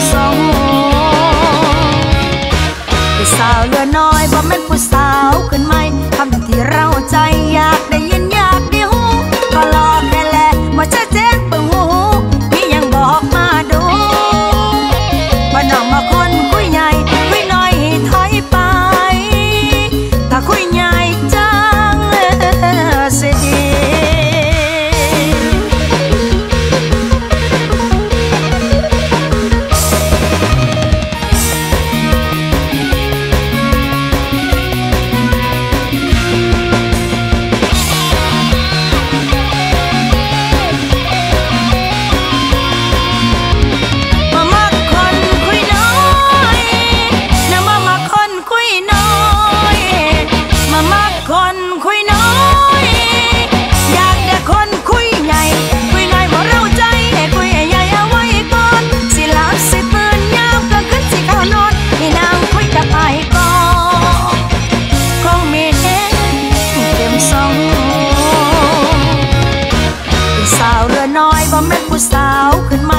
someone ขึ้นไหมค